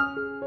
Bye.